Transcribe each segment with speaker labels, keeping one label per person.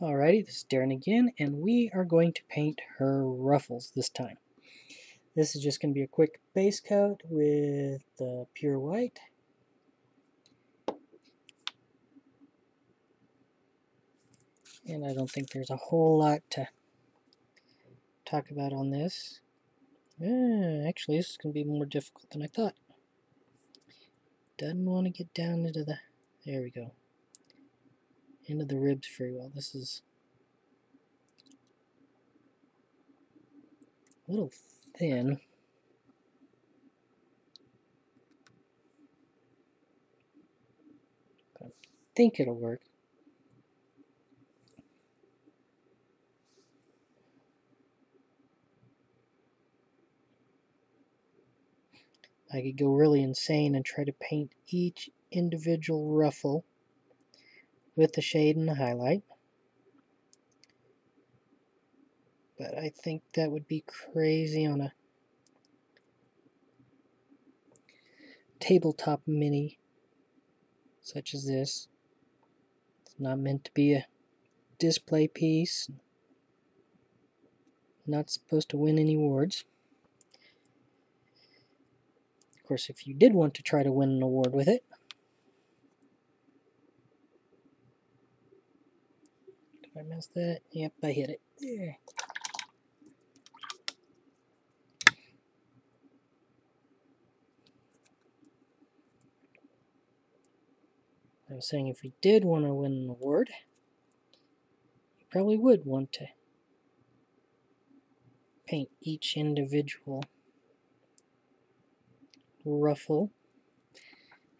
Speaker 1: Alrighty, this is Darren again, and we are going to paint her ruffles this time. This is just going to be a quick base coat with the pure white. And I don't think there's a whole lot to talk about on this. Uh, actually, this is going to be more difficult than I thought. Doesn't want to get down into the... There we go into the ribs very well. This is a little thin. I think it'll work. I could go really insane and try to paint each individual ruffle with the shade and the highlight. But I think that would be crazy on a tabletop mini such as this. It's not meant to be a display piece. Not supposed to win any awards. Of course, if you did want to try to win an award with it, I missed that? Yep, I hit it. Yeah. I was saying if we did want to win an award, you probably would want to paint each individual ruffle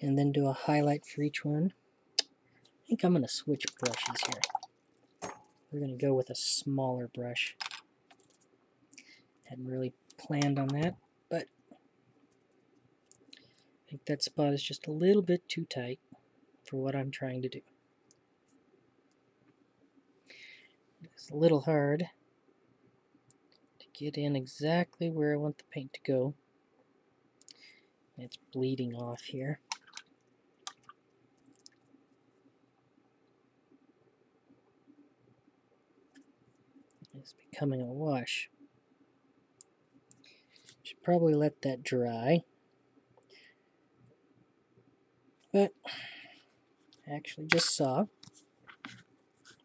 Speaker 1: and then do a highlight for each one. I think I'm going to switch brushes here. We're going to go with a smaller brush. Hadn't really planned on that, but I think that spot is just a little bit too tight for what I'm trying to do. It's a little hard to get in exactly where I want the paint to go. It's bleeding off here. Is becoming a wash. Should probably let that dry. But I actually just saw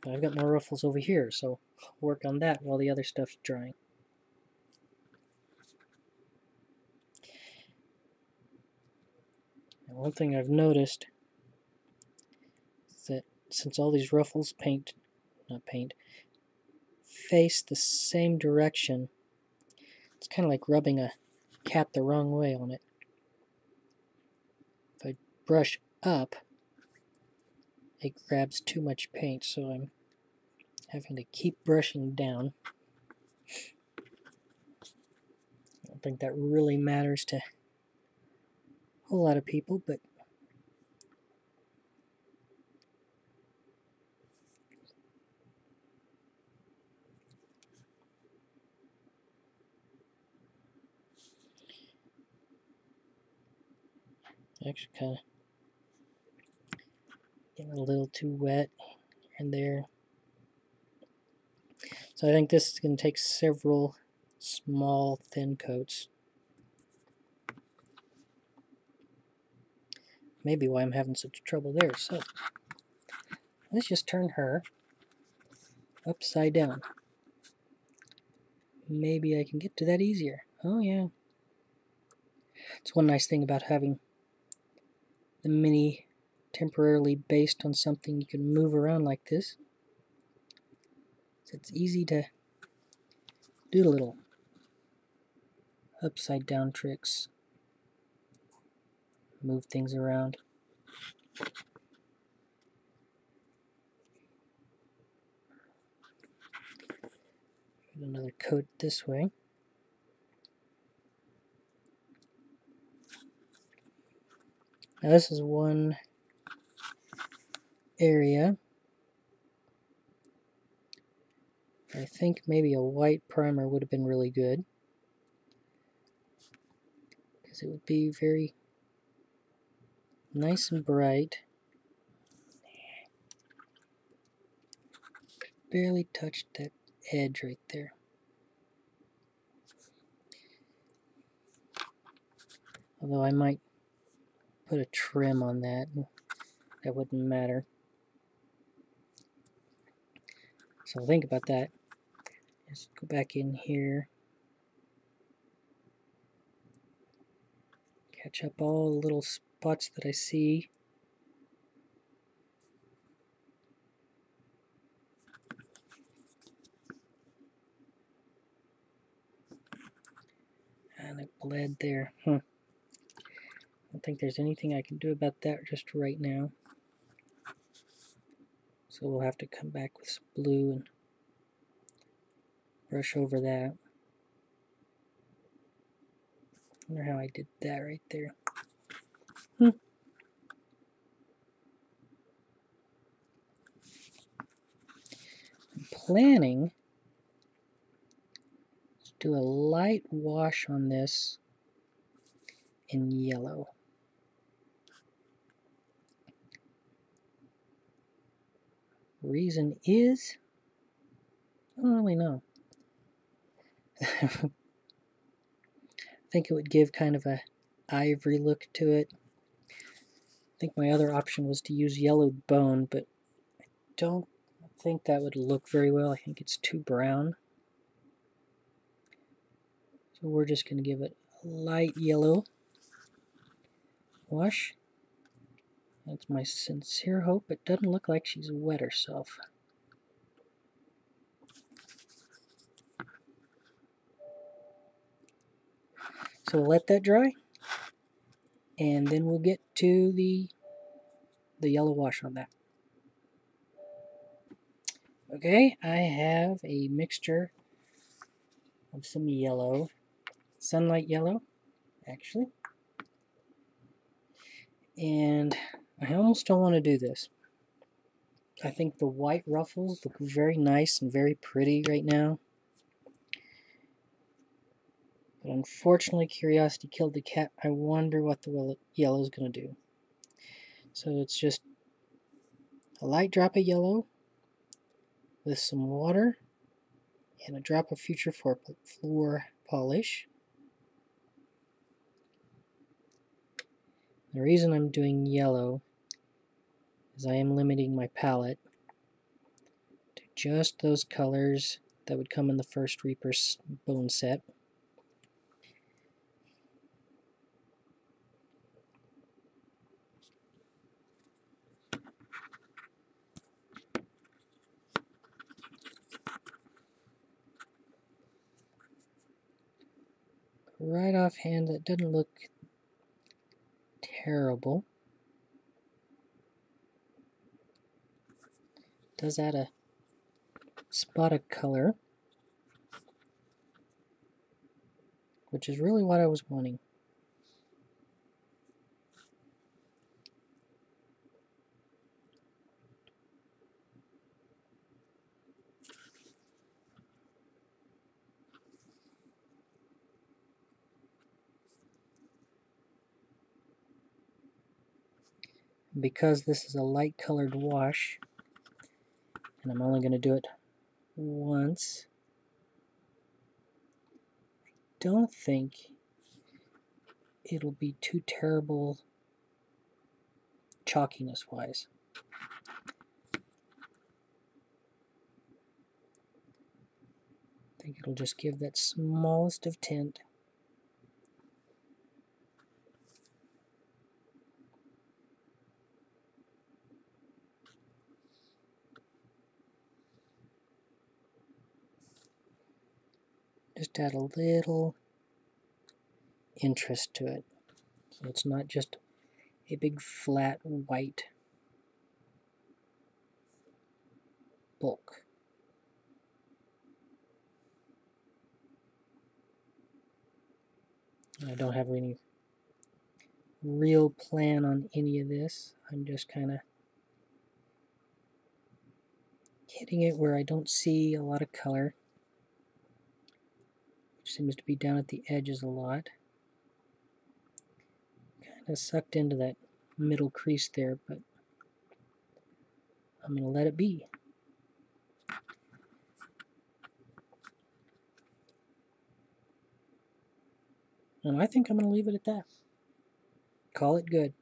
Speaker 1: I've got more ruffles over here, so work on that while the other stuff's drying. And one thing I've noticed is that since all these ruffles paint, not paint, face the same direction. It's kind of like rubbing a cat the wrong way on it. If I brush up, it grabs too much paint, so I'm having to keep brushing down. I don't think that really matters to a whole lot of people, but actually kind of getting a little too wet in there. So I think this is going to take several small thin coats. Maybe why I'm having such trouble there. So let's just turn her upside down. Maybe I can get to that easier. Oh yeah. It's one nice thing about having the mini temporarily based on something you can move around like this. So it's easy to do a little upside down tricks, move things around. Another coat this way. Now this is one area. I think maybe a white primer would have been really good. Because it would be very nice and bright. barely touched that edge right there. Although I might put a trim on that, that wouldn't matter. So think about that. Let's go back in here. Catch up all the little spots that I see. Ah, and it bled there. Huh. I don't think there's anything I can do about that just right now. So we'll have to come back with some blue and brush over that. wonder how I did that right there. Hmm. I'm planning to do a light wash on this in yellow. Reason is, I don't really know. I think it would give kind of a ivory look to it. I think my other option was to use yellow bone, but I don't think that would look very well. I think it's too brown. So we're just going to give it a light yellow wash. That's my sincere hope. It doesn't look like she's wet herself. So we'll let that dry and then we'll get to the the yellow wash on that. Okay, I have a mixture of some yellow, sunlight yellow, actually. And I almost don't want to do this. I think the white ruffles look very nice and very pretty right now. But unfortunately, curiosity killed the cat. I wonder what the yellow is going to do. So it's just a light drop of yellow with some water and a drop of future floor polish. The reason I'm doing yellow is I am limiting my palette to just those colors that would come in the first Reaper's bone set. Right offhand, that doesn't look terrible. Does add a spot of color, which is really what I was wanting. because this is a light colored wash and I'm only going to do it once. I don't think it'll be too terrible chalkiness wise I think it'll just give that smallest of tint just add a little interest to it. So it's not just a big flat white bulk. I don't have any real plan on any of this. I'm just kind of hitting it where I don't see a lot of color seems to be down at the edges a lot. Kind of sucked into that middle crease there, but I'm going to let it be. And I think I'm going to leave it at that. Call it good.